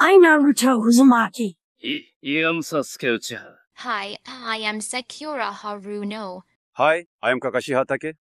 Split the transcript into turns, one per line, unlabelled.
I'm Naruto Uzumaki.
I, I am Sasuke Uchiha.
Hi, I am Sakura Haruno.
Hi, I am Kakashi Hatake.